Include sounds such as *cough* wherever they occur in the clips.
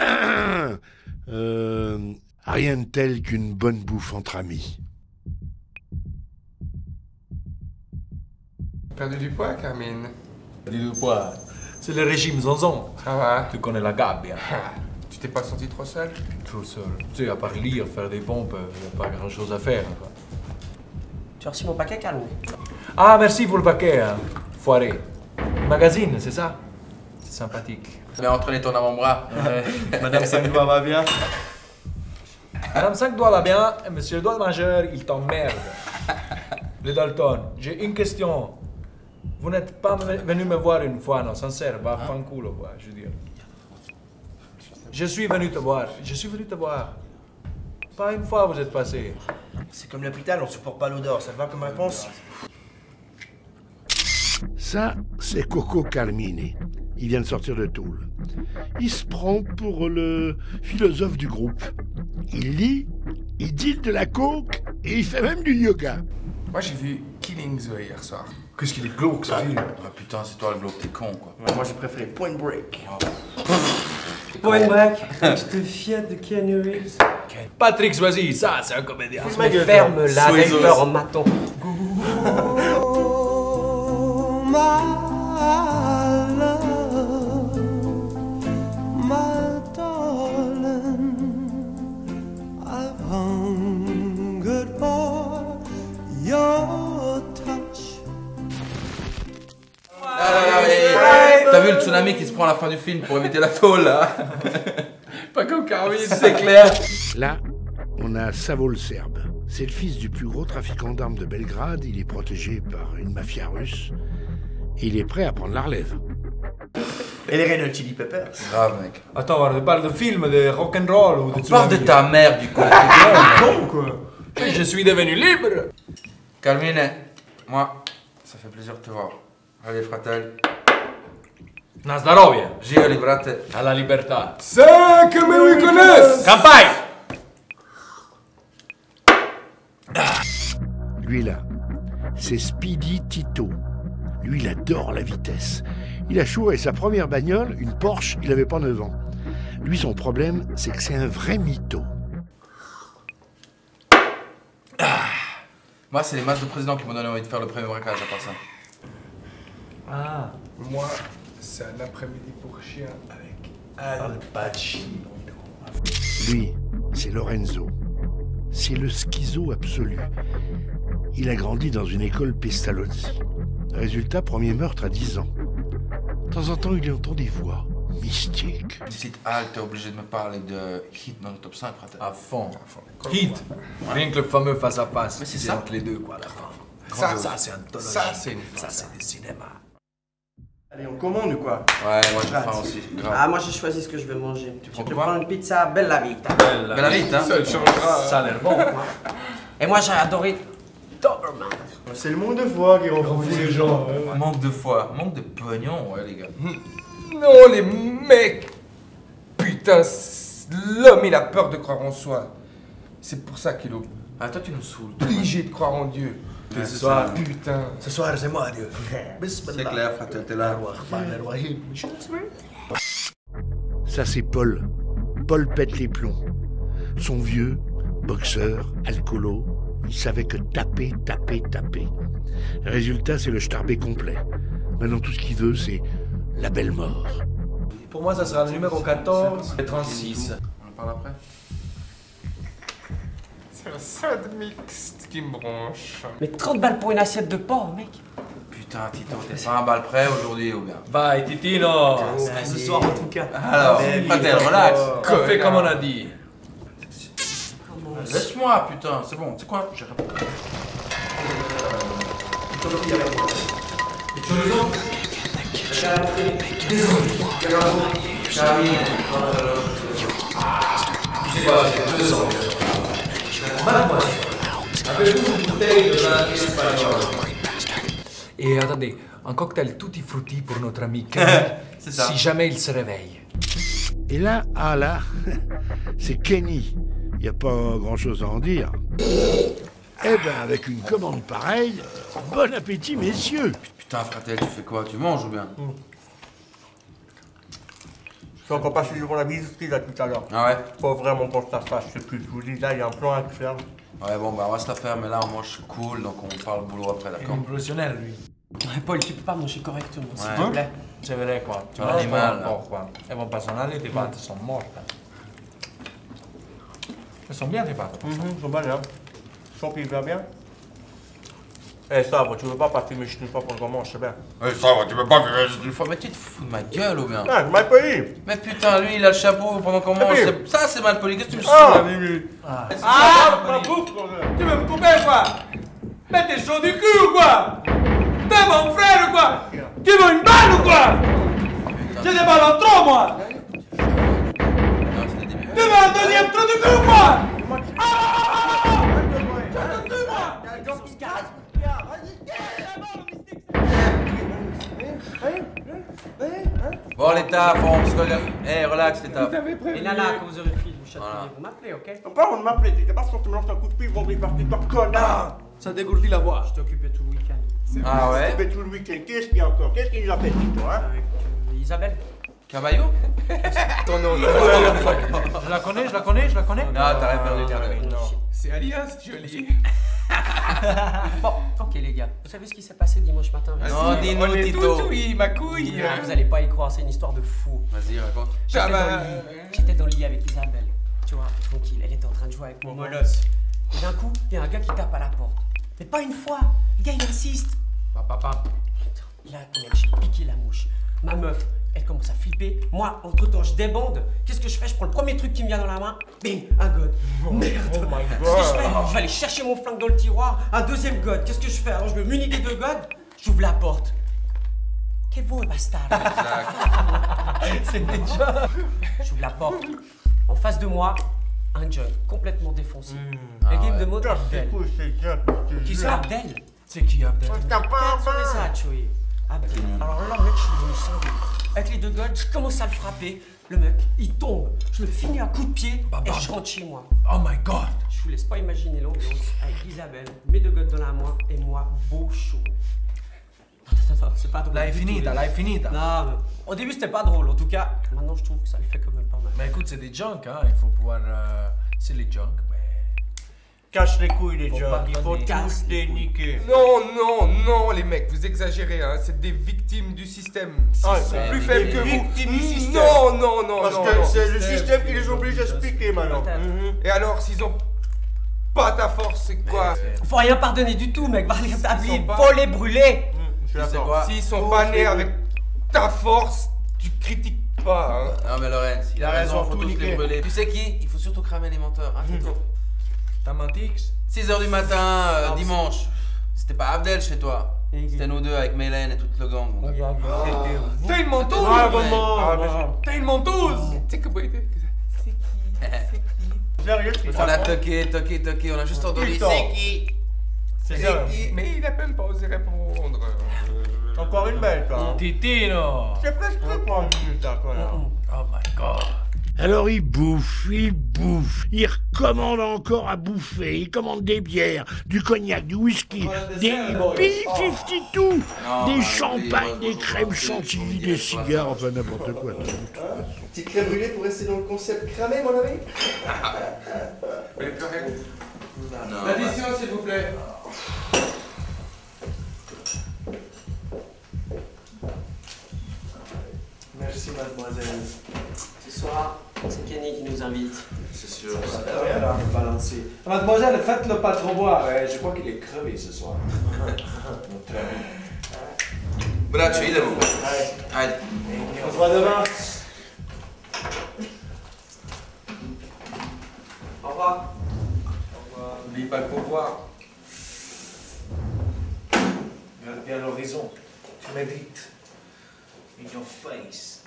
*coughs* Euh, rien de tel qu'une bonne bouffe entre amis. Perdu du poids, Carmine Dis du poids. C'est le régime zonzon. Ça va Tu connais la gabbia. Ah, Tu t'es pas senti trop seul? Tout seul. Tu sais, à part lire, faire des pompes, il n'y a pas grand chose à faire. quoi. Tu as reçu mon paquet, Calme Ah, merci pour le paquet, hein. foiré. Magazine, c'est ça? Sympathique. Mais entre les ton avant-bras. *laughs* Madame Sanglois va bien Madame 5 doigts va bien, monsieur le doigt majeur, il t'emmerde. Les Dalton, j'ai une question. Vous n'êtes pas venu me voir une fois, non, sincère, va fanculo, quoi, je veux dire. Je suis venu te voir, je suis venu te voir. Pas une fois vous êtes passé. C'est comme l'hôpital, on supporte pas l'odeur. Ça te va comme réponse? Ça, c'est Coco Carmine. Il vient de sortir de Toul. Il se prend pour le philosophe du groupe. Il lit, il deal de la coke et il fait même du yoga. Moi, j'ai vu Killing Zoe hier soir. Qu'est-ce qu'il est glauque, ça, film Ah putain, c'est toi le bloc, t'es con quoi. Moi, j'ai préféré Point Break. *laughs* Point break, *laughs* je te fiat de Keanu Reeves. Patrick Swayze, ça, c'est un comédien. Ma gueule, ferme la Sois Viper en maton. T'as vu le tsunami qui se prend à la fin du film pour éviter la tôle là *laughs* Pas comme Carmine *laughs* C'est clair. Là, on a Savo le Serbe. C'est le fils du plus gros trafiquant d'armes de Belgrade. Il est protégé par une mafia russe. Et il est prêt à prendre la relève. Et les Red Chili Peppers. Grave mec. Attends, on parle de film, de rock'n'roll ou de On parle de ta mère du con. con, quoi. Je suis devenu libre. Carmine, moi, ça fait plaisir de te voir. Allez fratel, Na Campagne Lui là, c'est Speedy Tito. Lui, il adore la vitesse. Il a chouré sa première bagnole, une Porsche, il avait pas 9 ans. Lui, son problème, c'est que c'est un vrai mytho. Moi, c'est les matchs de président qui m'ont donné envie de faire le premier braquage à part ça. Ah. Moi, c'est un après-midi pour chien avec Al Pacino. Lui, c'est Lorenzo. C'est le schizo absolu. Il a grandi dans une école Pestalozzi. Résultat, premier meurtre à 10 ans. De temps en temps, il entend des voix mystiques. D'ici Al, t'es obligé de me parler de Hit dans le top 5 fratel. À fond. Hit. Rien que le fameux face-à-face. Mais c'est qui est ça. entre les deux, quoi, à la fin. Ça, ça c'est c'est une Ça, c'est du cinéma. Allez, on commande ou quoi? Ouais, moi j'ai faim aussi. Grave. Ah, moi j'ai choisi ce que je vais manger. Tu prends je quoi? prendre une pizza Bella Vita. Mais la vite, hein. Ça le changera. Ça a l'air bon. Et moi j'ai adoré Doberman. C'est le monde de foi qui rend fou les gens. Manque de foi, manque de pognon, ouais les gars. Non, les mecs Putain, l'homme, il a peur de croire en soi. C'est pour ça qu'il est Ah, toi tu nous saoules. obligé de croire en Dieu. Ouais, Ce c'est soir, putain. Ce soir c'est moi Dieu. *laughs* C'est clair, fratel, t'es là. Ça, c'est Paul. Paul pète les plombs. Son vieux, boxeur, alcoolo, il savait que taper, taper, taper. Résultat, c'est le starbé complet. Maintenant, tout ce qu'il veut, c'est la belle mort. Pour moi, ça sera le numéro 14 et 36. On en parle après? C'est le sad mixte qui me branche. Mais 30 balles pour une assiette de porc, mec. Putain, Tito, t'es pas un balle près aujourd'hui ou bien Vai, Titino Ce soir en tout cas. Alors, fratel, relax. On fait comme on a dit. Laisse-moi, putain, c'est bon, c'est quoi J'ai Et attendez, un cocktail tutti frutti pour notre ami Kenny, *laughs* ça. si jamais il se réveille. Et là, ah là, *laughs* c'est Kenny. Il n'y a pas grand-chose à en dire. Eh ben, avec une commande pareille, bon appétit, messieurs. Putain, fratel, tu fais quoi? Tu manges ou bien? J'ai encore passé devant la bijouterie là tout à l'heure. Ah ouais Faut vraiment qu'on se la fasse, je sais plus. Je vous dis, là, il y a un plan à faire. Ouais, bon, bah on va se la faire, mais là on mange cool, donc on parle boulot après, Il est d'accord un professionnel, lui. Ouais, Paul, tu peux pas manger correctement, s'il Ouais. te plaît. C'est vrai, quoi. Tu Un manges animal, pas là. encore, quoi. Elles vont pas s'en aller, tes pâtes sont mortes. Elles sont bien, tes pâtes. Mhm, c'est bon, hein. Son qui va bien. Eh, ça va, tu veux pas mes ch'tis une fois pour le moment, je sais bien. Ouais, ça va, tu peux pas faire une fois. Mais tu te fous de ma gueule ou bien Ah, je m'as payé. Mais putain, lui il a le chapeau pendant qu'on mange. oui. c'est- Ça c'est mal poli, qu'est-ce que tu me Ah, Mimi. Ah, Ah, ma. Tu veux me couper quoi? Mais t'es chaud du cul ou quoi? T'es mon frère ou quoi? Tu veux une balle ou quoi? J'ai des balles en trop moi. Tu veux un deuxième trou du cul ou quoi? Bon, l'état, bon, parce que. Eh, relax, l'état. Et Nana, quand vous aurez fini vous chatouiller, Voilà. vous m'appelez, ok T'as pas de m'appeler, t'es pas sûr que tu me lances un coup de pied, ils vont partir, toi, connard. Ça dégourdit la voix. Je t'ai occupé tout le week-end. Ah ouais Mais tout le week-end, qu'est-ce qu'il y a encore? Qu'est-ce qu'il nous a fait, toi, hein? Avec euh, Isabelle. Caballo *laughs* Ton nom, *laughs* Je la connais, je la connais, je la connais. Non, t'as rien perdu, t'as rien perdu. C'est Alias, joli. *laughs* Bon, ok les gars, vous savez ce qui s'est passé dimanche matin Non, dis-nous, Tito. tout, oui, ma couille. Ah, Vous allez pas y croire, c'est une histoire de fou. Vas-y, raconte. J'étais dans le lit. J'étais dans le lit avec Isabelle. Tu vois, tranquille, elle était en train de jouer avec mon molosse. Et d'un coup, il y a un gars qui tape à la porte. Mais pas une fois. Le gars, il insiste. Pa, pa, pa. Là, mec, j'ai piqué la mouche. Ma meuf, elle commence à flipper. Moi, entre temps, je débande. Qu'est-ce que je fais? Je prends le premier truc qui me vient dans la main. Bing, un god. Merde. Qu'est-ce que je fais? Je vais aller chercher mon flingue dans le tiroir. Un deuxième god. Qu'est-ce que je fais? Alors, je me munis des deux gods. J'ouvre la porte. Qu'est-ce que bastard *laughs* C'est déjà. J'ouvre la porte. En face de moi, un jeune complètement défoncé. Ah Le game ouais. de mode c'est Abdel. c'est Qui c'est Abdel? C'est qui, Abdel? T'as pas Quels sont Abdel. Alors là, mec, je suis venu sangler. Avec les deux gods, je commence à le frapper. Le mec, il tombe. Je le finis à coups de pied et je rentre chez moi. Oh my god. Je vous laisse pas imaginer l'ambiance avec Isabelle, mes deux gods dans la main et moi, beau chaud. Attends, attends, c'est pas drôle. La tout, finita, la è finita. Non, mais au début c'était pas drôle. En tout cas, maintenant je trouve que ça le fait quand même pas mal. Mais écoute, c'est des junk, hein. Il faut pouvoir. euh, C'est les junk. Cache les couilles, les gens. Il faut tous les niquer. Non, non, non, les mecs, vous exagérez, hein. C'est des victimes du système. S'ils Ah, sont plus faibles que vous. victimes du système. Non, non, non, Parce non. que c'est le système qui les oblige à se piquer maintenant. Et alors, s'ils ont pas ta force, c'est quoi? Faut rien pardonner du tout, mec. Les Ils pas- faut les brûler. Quoi? S'ils sont pas nés avec ta force, tu critiques pas, hein. Non, mais Lorenz, il a Il a raison, raison, faut tous les brûler. Tu sais qui? Il faut surtout cramer les menteurs. hein, Tito. T'as menti, X? 6h du matin, euh, Non, dimanche. C'était pas Abdel chez toi. C'était nous deux avec Mélène et tout le gang. mon gars. T'as une menteuse Ah, vraiment. Ah, T'as une menteuse C'est que- C'est qui? *laughs* C'est qui? On a toqué, toqué, toqué, on a juste entendu. C'est qui? C'est qui? Mais il a même pas osé répondre. Encore une belle, toi. hein. Presque prêt pour une minute, hein, quoi, là. Oh my god. Alors il bouffe, il bouffe, il recommande encore à bouffer, il commande des bières, du cognac, du whisky, des B-52, Non, des champagnes, des crèmes chantilly, des cigares, enfin n'importe *laughs* quoi. façon. Petite crème brûlée pour rester dans le concept cramé, mon ami Vous voulez plus rien Non, L'addition, s'il vous plaît. Merci, mademoiselle. Ce soir, c'est Kenny qui nous invite. C'est sûr. Rien à balancer. Mademoiselle, faites-le pas trop boire, hein. je crois qu'il est crevé ce soir. *laughs* Notre ami. Voilà, tu es là, mon frère. Allez. On se voit demain. Au revoir. N'oublie pas le pourboire. Regarde bien l'horizon. Tu médites. In your face.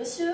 Monsieur